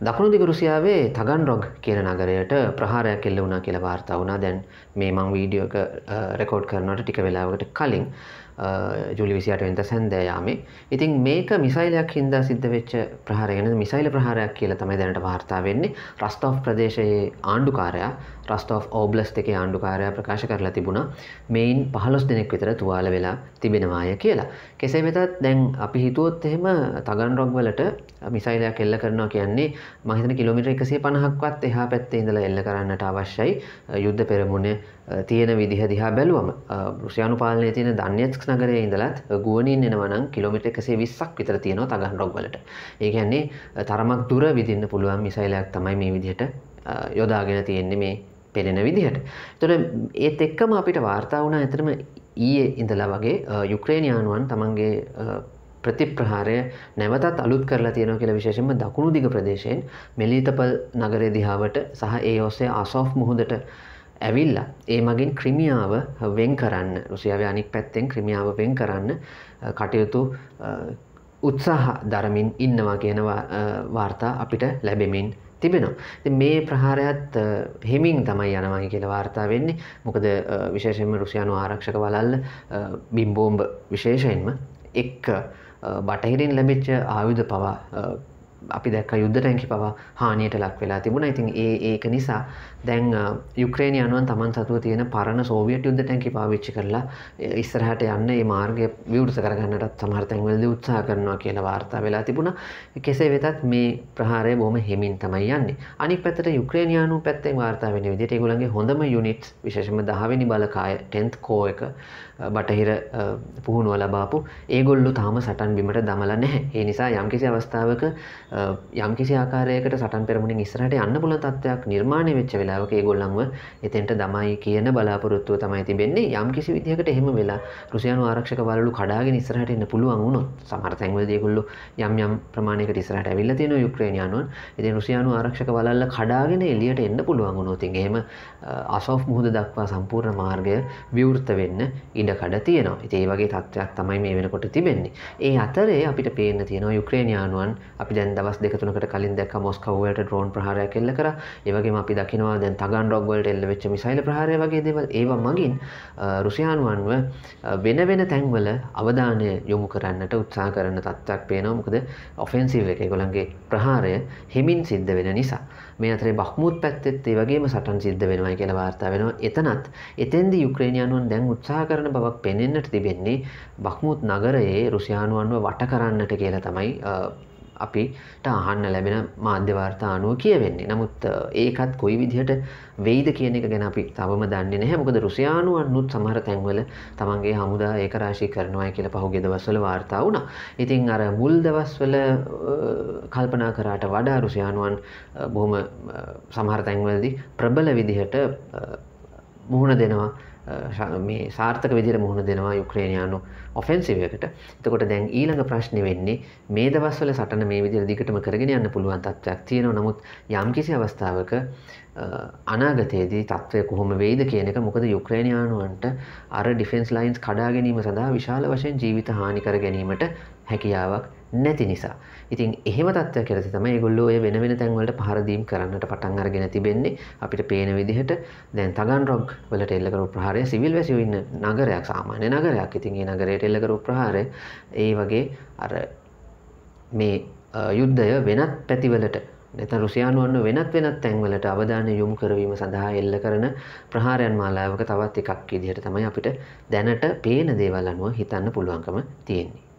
දකුණු දිග රුසියාවේ තගන් රොග් කියන නගරයට ප්‍රහාරයක් එල්ල වුණා කියලා වාර්තා වුණා. දැන් මේ මං වීඩියෝ එක රෙකෝඩ් කරනවට ටික වෙලාවකට කලින් ජුලි විසිට වෙන්ත සැන්දෑයාමේ ඉතින් මේක මිසයිලයක් හින්දා සිද්ධ වෙච්ච ප්‍රහාරගෙන මිසයිල ප්‍රහාරයක් කියල තමයි දැනට වාර්තා වෙන්නේ. රස්ටෝ් ප්‍රදේශයේ ආණ්ඩුකාරයා රස්ටෝ් ඕබ්ලස් එකේ ආණ්ඩුකාරය ප්‍රකාශ කරලා තිබුණා. මෙයින් පහලොස් දෙනෙක් විතර තුවාල වෙලා තිබෙනවාය කියලා. කෙසේ වෙතත් දැන් අපි හිතුවොත් එහෙම තගන් රොග්වලට මිසයිලයක් එල්ල කරනවා කියන්නේ මහිතන කිලෝමිට එකසේ පණහක්වත් එහා පැත්තේ ඉඳලා එල්ල කරන්නට අවශ්‍යයි යුද්ධ පෙරමුණ තියෙන විදිහ දිහා බැලුවම රුසියානු පාලනය තියෙන දන්යත්ක් නගරය ඉඳලත් ගුවනින් එනවනම් කිලෝමිට එකසේ විස්සක් විතර තියෙනවා තගන් රොග්වලට ඒකන්නේ තරමක් දුර විදින්න පුළුවන් මිසයිලයක් තමයි මේ විදිහට යොදාගෙන තියෙන්නේ මේ පෙනෙන විදිහට. තොර ඒත් එක්කම අපිට වාර්තා වුණ ඇතරම ඊයේ ඉඳලා වගේ යුක්‍රේණයානුවන් තමන්ගේ ප්‍රතිප්‍රහාරය නැවතත් අලුත් කරලා තියෙන කියල විශේෂෙන්ම දකුණු දිග ප්‍රදේශයෙන් මෙලීතපල් නගරේ දිහාවට සහ ඒ ඔස්සේ අසෝෆ් මුහුදට ඇවිල්ලා ඒ මගින් ක්‍රමියාව වෙන් කරන්න රුසියාව අනික් පැත්තෙන් ක්‍රමියාව වෙන් කරන්න කටයුතු උත්සාහ දරමින් ඉන්නවා කියන වාර්තා අපිට ලැබෙමින් තිබෙනවා. මේ ප්‍රහාරයත් හෙමින් තමයි යනවායි කියල වාර්තා වෙන්නේ. මොකද විශේෂෙන්ම රුසියානු ආරක්ෂක වලල්ල බිම්බෝම්බ විශේෂයෙන්ම එක් බටහිරින් ලැබිච්ච ආයුධ පවා අපි දැක්ක යුද්ධ ටැන්කි පවා හානියට ලක් වෙලා තිබුණ. ඉතින් ඒ ඒක නිසා දැන් යුක්‍රේණ අනුවන් තමන් සතුව තියෙන පරණ සෝවියට යුද්ධ ටැන්කි පාවිච්චි කරලා ඉස්සරහට යන්න ඒ මාර්ගය විවෘත කරගන්නටත් සමහර්තැන්වලද උත්සාහ කරනවා කියලා වාර්තා වෙලා තිබුණ. කෙසේ වෙතත් මේ ප්‍රහාරය බොහම හෙමින් තමයි යන්නේ. අනික් පැත්තට යුක්‍රේණයානු පැත්තෙන් වාර්තා වෙන විදිහට ඒගොල්ලන්ගේ හොඳම යුනිට් විශේෂම දහවෙනි බලකාය ටෙන්ත් කෝ එක බටහිර පුහුණුව ලබාපු ඒගොල්ලු තාම සටන් බිමට දමල නැහැ. ඒ නිසා යම්කිසි අවස්ථාවක යම්කිසි ආකාරයකට සටන් පෙරමුණින් ඉස්සරහට යන්න පුල තත්ත්වයක් නිර්මාණය වෙච්ච වෙලාවක ඒගොල්ලන්ව එතෙන්ට දමයි කියන බලාපොරොත්තුව තමයි තිබෙන්නේ. යම්කිසි විදිහකට එහෙම වෙලා රුසියානු ආරක්ෂක බලු කඩාගෙන ඉස්සරහට එන්න පුළුවන් වුණොත් සමහර තැන්වලදී ඒගොල්ලෝ යම් යම් ප්‍රමාණයකට ඉස්සරහට ඇවිල්ලා තියෙනවා යුක්‍රේනියානුවන්. ඉතින් රුසියානු ආරක්ෂක බලල්ල කඩාගෙන එළියට එන්න පුළුවන් වුණොත් ඉතින් එහෙම අසෝෆ් මුහුද දක්වා සම්පූර්ණ මාර්ගය විවෘත වෙන්න ඉඩ කඩ තියෙනවා. ඉතින් ඒ වගේ තත්ත්වයක් තමයි මේ වෙනකොට තිබෙන්නේ. ඒ අතරේ අපිට පේන්න තියෙනවා යුක්‍රේනියානුවන් අපි දැන් දවස් දෙක තුනකට කලින් දැක්ක මොස්කව්වලට ඩ්‍රෝන් ප්‍රහාරයක් එල්ල කරා. ඒ වගේම අපි දකිනවා දැන් තගන් රොග් වලට එල්ල වෙච්ච මිසයිල් ප්‍රහාරය වගේ දේවල්. ඒවා මගින් රුසියානුවන්ව වෙන වෙන තැන්වල අවධානය යොමු කරන්නට උත්සාහ කරන තත්ත්වයක් පේනවා. මොකද ඔෆෙන්සිව් එක. ඒගොල්ලන්ගේ ප්‍රහාරය හිමින් සිද්ධ වෙන නිසා. මේ අතරේ බහ්මුත් පැත්තෙත් ඒ වගේම සටන් සිද්ධ වෙනවා කියලා වාර්තා වෙනවා. එතනත් එතෙන්දි යුක්‍රේනියානුවන් දැන් උත්සාහ කරන බවක් පෙනෙන්නට තිබෙන්නේ බහ්මුත් නගරයේ රුසියානුවන්ව වට කරන්නට කියලා තමයි අපිට අහන්න ලැබෙන මාධ්‍යවාර්තා අනුව කියවෙන්නේ. නමුත් ඒකත් කොයි විදිහට වෙයිද කියන එක ගැන අපි තවම දන්නේ නැහැ. මොකද රුසියානුවන්නුත් සමහර තැන්වල තමන්ගේ හමුදා ඒක රාශී කරනවා කියලා පහුගිය දවස්වල වාර්තා වුණා. ඉතින් අර මුල් දවස්වල කල්පනා කරාට වඩා රුසියානුවන් බොහොම සමහර තැන්වලදී ප්‍රබල විදිහට මුහුණ දෙනවා. මේ සාර්ථක විදිර මුහුණ දෙනවා යුක්‍රේණයානු ඔෆෙන්සිවකට එතකොට දැන් ඊළඟ ප්‍රශ්නය වෙන්නේ මේ දවස්වල සටන මේ විදිර දිගටම කරගෙන යන්න පුළුවන් තත්ත්වයක් තියෙනවා. නමුත් යම් කිසි අවස්ථාවක අනාගතයේදී තත්ත්වය කොහොම වෙයිද කියන එක මොකද යුක්‍රේණයානුවන්ට අර ඩිෆෙන්ස් ලයින්ස් කඩා ගැනීම සඳහා විශාල වශයෙන් ජීවිත හානි කර ගැනීමට හැකියාවක් නැති නිසා. ඉතින් එහෙම තත්ත්වයක් කියලා තමයි ඒගොල්ලෝ ඔය වෙන වෙන තැන්වලට පහරදීම් කරන්නට පටන් අරගෙන තිබෙන්නේ. අපිට පේන විදිහට දැන් තගන් රොග් වලට එල්ල කරපු ප්‍රහාරය සිවිල් වැසියෝ ඉන්න නගරයක් සාමාන්‍ය නගරයක්. ඉතින් ඒ නගරයට එල්ල කරපු ප්‍රහාරය ඒ වගේ අර මේ යුද්ධය වෙනත් පැතිවලට නැත රුසියානුවන්න වෙනත් වෙනත් තැන්වලට අවධානය යොමු කරවීම සඳහා එල්ල කරන ප්‍රහාරයන් මාලාවක තවත් එකක් විදිහට තමයි අපිට දැනට පේන දේවල් අනුව හිතන්න පුළුවන්කම තියෙන්නේ.